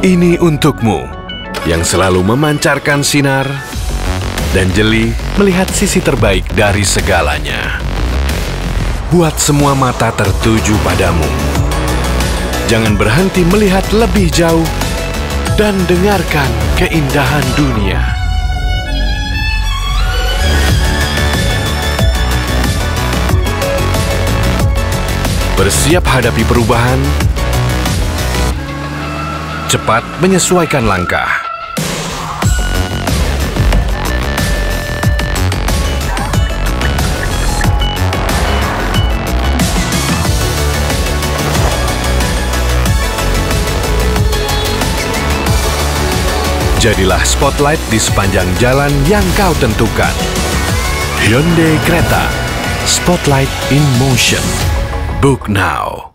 Ini untukmu yang selalu memancarkan sinar dan jeli melihat sisi terbaik dari segalanya. Buat semua mata tertuju padamu. Jangan berhenti melihat lebih jauh dan dengarkan keindahan dunia. Bersiap hadapi perubahan, cepat menyesuaikan langkah. Jadilah spotlight di sepanjang jalan yang kau tentukan. Hyundai Creta, Spotlight in Motion. Book now.